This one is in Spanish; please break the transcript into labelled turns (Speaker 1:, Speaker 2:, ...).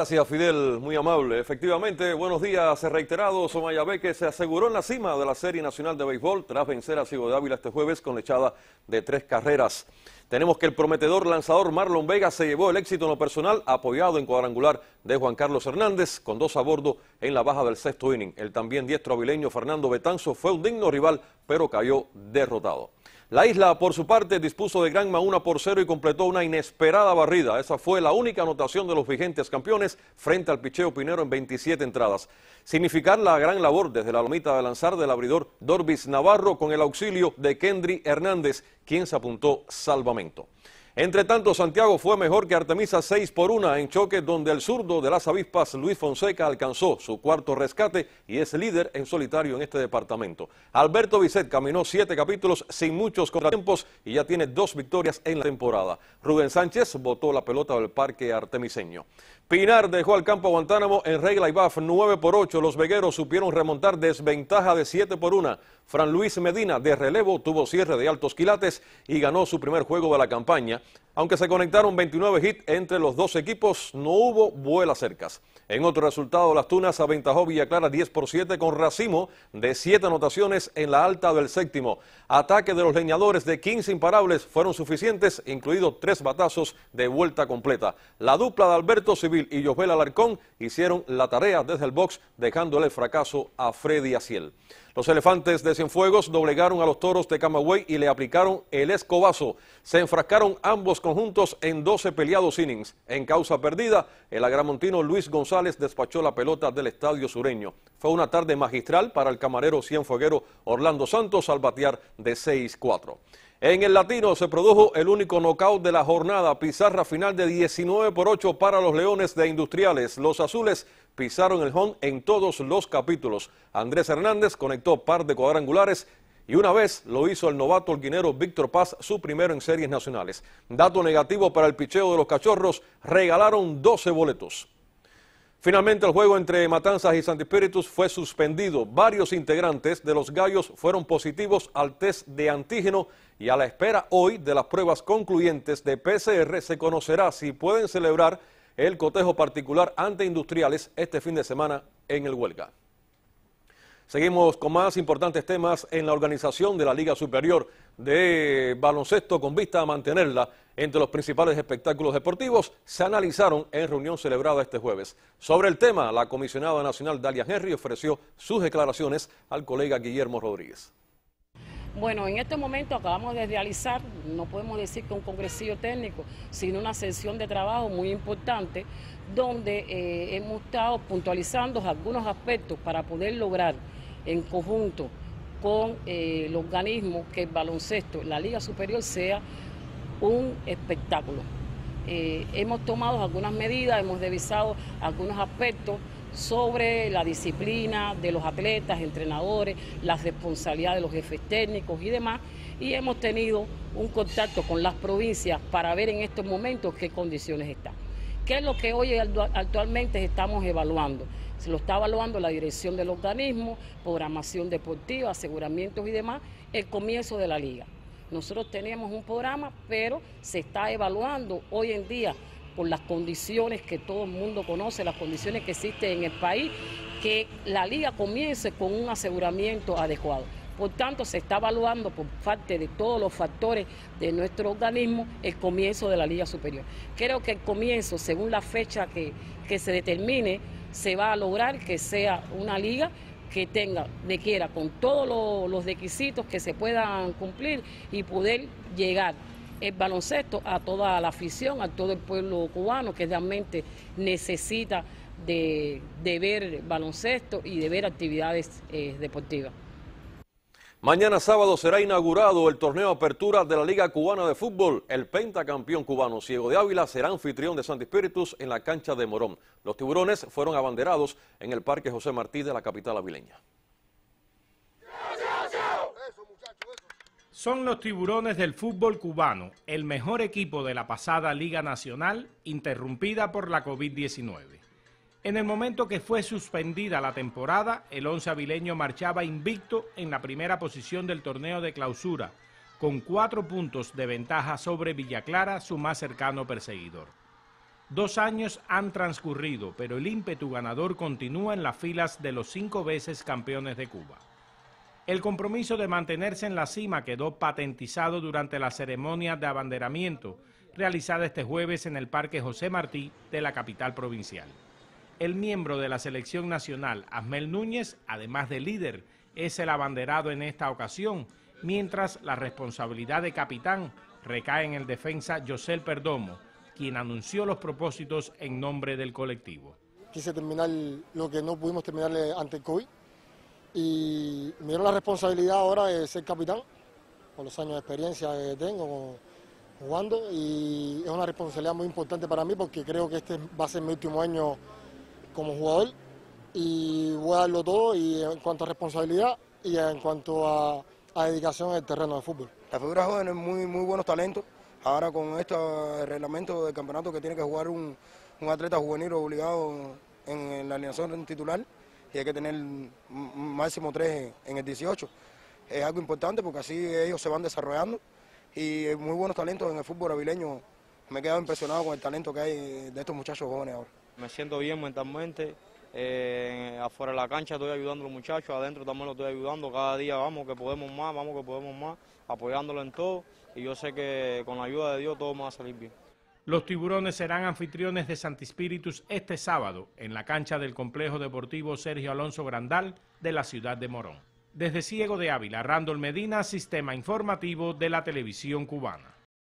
Speaker 1: Gracias, Fidel, muy amable. Efectivamente, buenos días reiterados. que se aseguró en la cima de la Serie Nacional de Béisbol tras vencer a Ciego de Ávila este jueves con lechada de tres carreras. Tenemos que el prometedor lanzador Marlon Vega se llevó el éxito en lo personal, apoyado en cuadrangular de Juan Carlos Hernández, con dos a bordo en la baja del sexto inning. El también diestro avileño Fernando Betanzo fue un digno rival, pero cayó derrotado. La isla, por su parte, dispuso de Granma 1 por 0 y completó una inesperada barrida. Esa fue la única anotación de los vigentes campeones frente al picheo pinero en 27 entradas. Significar la gran labor desde la lomita de lanzar del abridor Dorbis Navarro con el auxilio de Kendry Hernández, quien se apuntó salvamento. Entre tanto, Santiago fue mejor que Artemisa 6 por 1 en choque donde el zurdo de las avispas Luis Fonseca alcanzó su cuarto rescate y es líder en solitario en este departamento. Alberto Bisset caminó siete capítulos sin muchos contratiempos y ya tiene dos victorias en la temporada. Rubén Sánchez botó la pelota del parque artemiseño. Pinar dejó al campo Guantánamo en regla y BAF 9 por 8. Los vegueros supieron remontar desventaja de 7 por 1. Fran Luis Medina de relevo tuvo cierre de altos quilates y ganó su primer juego de la campaña. Aunque se conectaron 29 hits entre los dos equipos, no hubo vuelas cercas. En otro resultado, las Tunas aventajó Villa Clara 10 por 7 con racimo de 7 anotaciones en la alta del séptimo. Ataque de los leñadores de 15 imparables fueron suficientes, incluidos tres batazos de vuelta completa. La dupla de Alberto Civil y Jovel Alarcón hicieron la tarea desde el box, dejándole el fracaso a Freddy Aciel. Los elefantes de Cienfuegos doblegaron a los toros de Camagüey y le aplicaron el escobazo. Se enfrascaron ambos conjuntos en 12 peleados innings. En causa perdida, el agramontino Luis González despachó la pelota del estadio sureño. Fue una tarde magistral para el camarero cienfueguero Orlando Santos al batear de 6-4. En el latino se produjo el único knockout de la jornada, pizarra final de 19 por 8 para los Leones de Industriales. Los azules pisaron el home en todos los capítulos. Andrés Hernández conectó par de cuadrangulares y una vez lo hizo el novato holguinero Víctor Paz, su primero en series nacionales. Dato negativo para el picheo de los cachorros, regalaron 12 boletos. Finalmente el juego entre Matanzas y Santi Espíritus fue suspendido. Varios integrantes de los gallos fueron positivos al test de antígeno y a la espera hoy de las pruebas concluyentes de PCR se conocerá si pueden celebrar el cotejo particular ante industriales este fin de semana en el Huelga. Seguimos con más importantes temas en la organización de la Liga Superior de Baloncesto con vista a mantenerla entre los principales espectáculos deportivos. Se analizaron en reunión celebrada este jueves. Sobre el tema, la comisionada nacional Dalia Henry ofreció sus declaraciones al colega Guillermo Rodríguez.
Speaker 2: Bueno, en este momento acabamos de realizar, no podemos decir que un congresillo técnico, sino una sesión de trabajo muy importante donde eh, hemos estado puntualizando algunos aspectos para poder lograr en conjunto con eh, el organismo que el baloncesto, la Liga Superior, sea un espectáculo. Eh, hemos tomado algunas medidas, hemos revisado algunos aspectos sobre la disciplina de los atletas, entrenadores, la responsabilidad de los jefes técnicos y demás, y hemos tenido un contacto con las provincias para ver en estos momentos qué condiciones están. ¿Qué es lo que hoy actualmente estamos evaluando? Se lo está evaluando la dirección del organismo, programación deportiva, aseguramientos y demás, el comienzo de la liga. Nosotros teníamos un programa, pero se está evaluando hoy en día por las condiciones que todo el mundo conoce, las condiciones que existen en el país, que la liga comience con un aseguramiento adecuado. Por tanto, se está evaluando por parte de todos los factores de nuestro organismo el comienzo de la Liga Superior. Creo que el comienzo, según la fecha que, se determine, se va a lograr que sea una liga que tenga, de quiera, con todos los requisitos que se puedan cumplir y poder llegar el baloncesto a toda la afición, a todo el pueblo cubano que realmente necesita de, ver baloncesto y de ver actividades eh, deportivas.
Speaker 1: Mañana sábado será inaugurado el torneo Apertura de la Liga Cubana de Fútbol. El pentacampeón cubano Ciego de Ávila será anfitrión de Santi Espíritus en la cancha de Morón. Los tiburones fueron abanderados en el Parque José Martí de la capital avileña.
Speaker 3: Son los tiburones del fútbol cubano, el mejor equipo de la pasada Liga Nacional, interrumpida por la COVID-19. En el momento que fue suspendida la temporada, el once avileño marchaba invicto en la primera posición del torneo de clausura, con cuatro puntos de ventaja sobre Villa Clara, su más cercano perseguidor. Dos años han transcurrido, pero el ímpetu ganador continúa en las filas de los cinco veces campeones de Cuba. El compromiso de mantenerse en la cima quedó patentizado durante la ceremonia de abanderamiento realizada este jueves en el Parque José Martí de la capital provincial. El miembro de la selección nacional, Asmel Núñez, además de líder, es el abanderado en esta ocasión, mientras la responsabilidad de capitán recae en el defensa José Perdomo, quien anunció los propósitos en nombre del colectivo.
Speaker 4: Quise terminar lo que no pudimos terminar ante COVID y me la responsabilidad ahora de ser capitán, por los años de experiencia que tengo jugando y es una responsabilidad muy importante para mí porque creo que este va a ser mi último año como jugador y voy a darlo todo y en cuanto a responsabilidad y en cuanto a, dedicación al terreno de fútbol.
Speaker 5: La figura joven es muy, muy buenos talentos Ahora con este reglamento del campeonato que tiene que jugar un, atleta juvenil obligado en, la alineación titular y hay que tener máximo tres en el 18. Es algo importante porque así ellos se van desarrollando y muy buenos talentos en el fútbol avileño. Me he quedado impresionado con el talento que hay de estos muchachos jóvenes ahora.
Speaker 6: Me siento bien mentalmente, eh, afuera de la cancha estoy ayudando a los muchachos, adentro también los estoy ayudando, cada día vamos que podemos más, vamos que podemos más, apoyándolo en todo y yo sé que con la ayuda de Dios todo va a salir bien.
Speaker 3: Los tiburones serán anfitriones de Santi Spiritus este sábado en la cancha del Complejo Deportivo Sergio Alonso Grandal de la ciudad de Morón. Desde Ciego de Ávila, Randall Medina, Sistema Informativo de la Televisión Cubana.